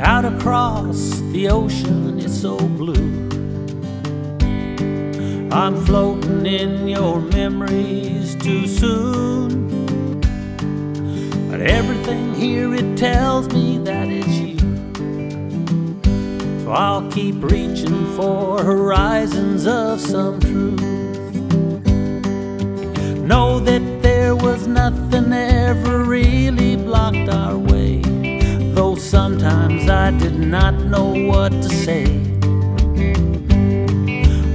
across the ocean, it's so blue. I'm floating in your memories too soon. But everything here, it tells me that it's you. So I'll keep reaching for horizons of some truth. Know that there was nothing ever really blocked our way. Sometimes I did not know what to say.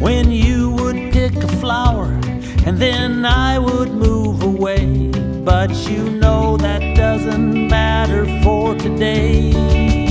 When you would pick a flower and then I would move away. But you know that doesn't matter for today.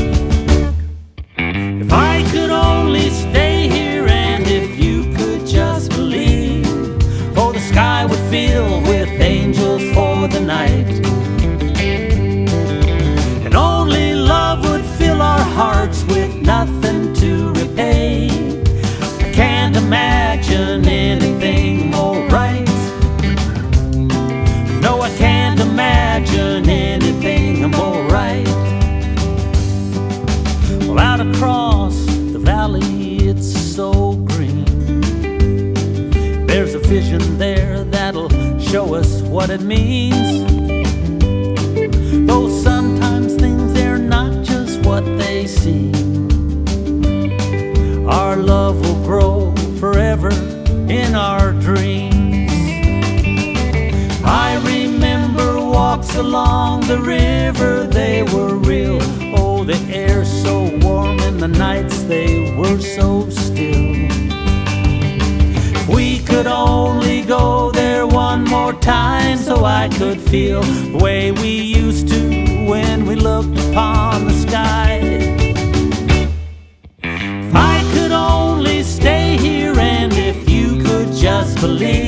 Vision there that'll show us what it means. Though sometimes things they're not just what they seem. Our love will grow forever in our dreams. I remember walks along the river, I could feel the way we used to when we looked upon the sky. If I could only stay here and if you could just believe,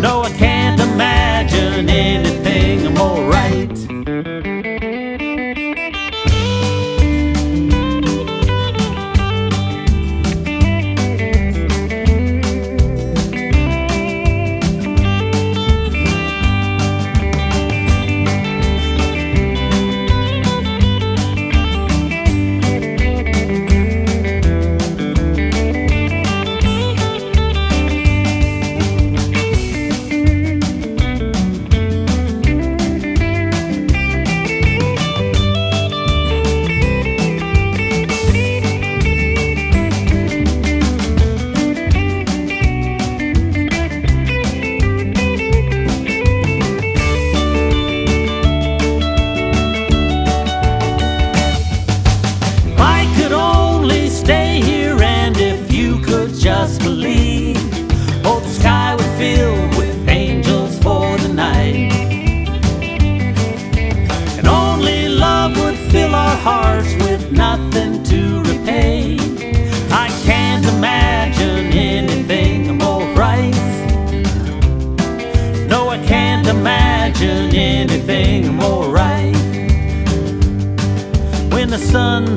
No, I can't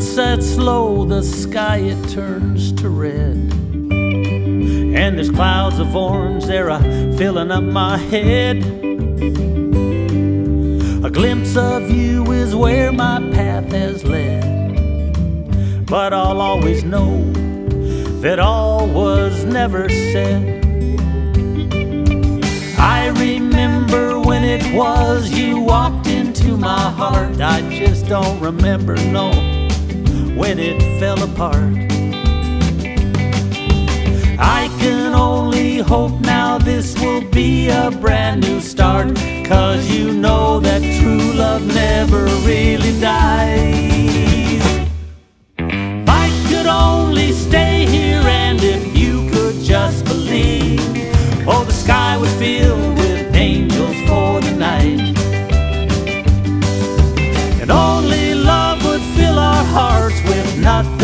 sets low, the sky it turns to red. And there's clouds of orange, there filling up my head. A glimpse of you is where my path has led. But I'll always know that all was never said. I remember when it was you walked into my heart. I just don't remember, no, when it fell apart. I can only hope now this will be a brand new start. Cause you know that true love never really dies. If I could only stay here and if you could just believe, oh, the sky would fill hearts